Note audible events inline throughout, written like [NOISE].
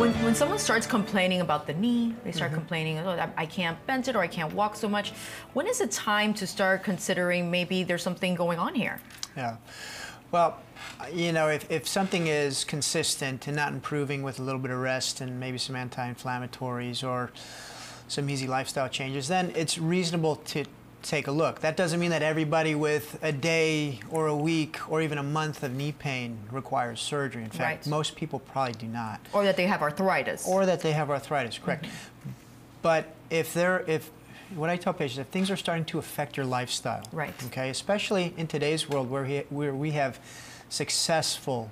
When, when someone starts complaining about the knee, they start Mm-hmm. complaining, oh, I- I can't bend it or I can't walk so much. When is it time to start considering maybe there's something going on here? Yeah. Well, you know, if, if something is consistent and not improving with a little bit of rest and maybe some anti-inflammatories or some easy lifestyle changes, then it's reasonable to take a look. That doesn't mean that everybody with a day or a week or even a month of knee pain requires surgery. In fact, Right. most people probably do not. Or that they have arthritis? Or that they have arthritis, correct. Mm-hmm. But if they're, if, what I tell patients, if things are starting to affect your lifestyle, Right. okay, especially in today's world where, he, where we have successful,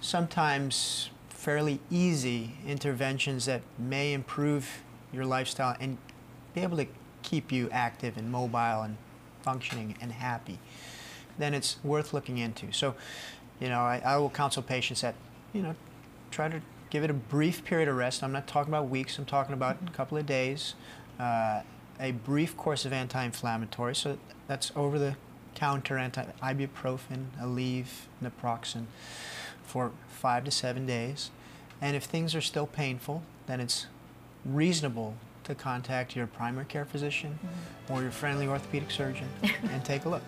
sometimes fairly easy interventions that may improve your lifestyle and be able to keep you active and mobile and functioning and happy, then it's worth looking into. So, you know, I, I will counsel patients that, you know, try to give it a brief period of rest. I'm not talking about weeks, I'm talking about a couple of days. Uh, a brief course of anti-inflammatory, so that's over the counter anti ibuprofen, Aleve, naproxen for five to seven days. And if things are still painful, then it's reasonable to contact your primary care physician mm-hmm. or your friendly orthopedic surgeon [LAUGHS] and take a look.